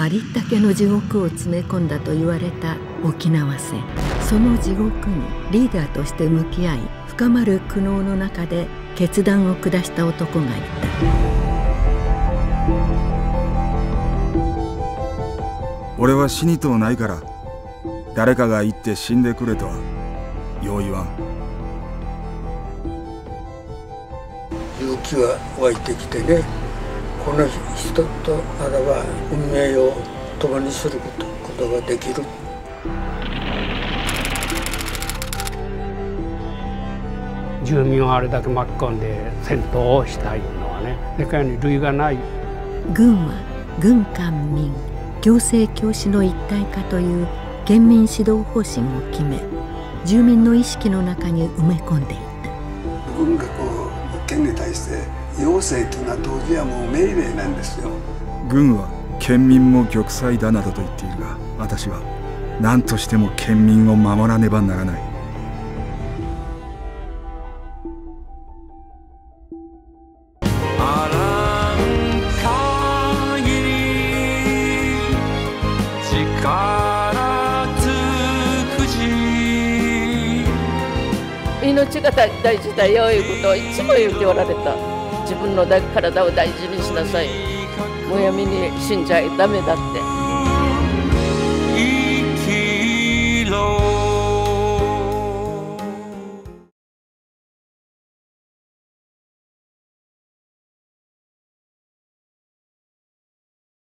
ありったけの地獄を詰め込んだと言われた沖縄戦。その地獄にリーダーとして向き合い深まる苦悩の中で決断を下した男がいた。俺は死にとうないから誰かが言って死んでくれとはよう言わん。勇気が湧いてきてねこの人とならば運命を共にすることができる。住民をあれだけ巻き込んで戦闘をしたいのはね世界に類がない。軍は軍官民行政教師の一体化という県民指導方針を決め住民の意識の中に埋め込んでいた。軍がこう県に対して要請というのは当時はもう命令なんですよ。軍は県民も玉砕だなどと言っているが私は何としても県民を守らねばならない。命が大事だよいうことをいつも言っておられた自分の体を大事にしなさい。むやみに死んじゃダメだって。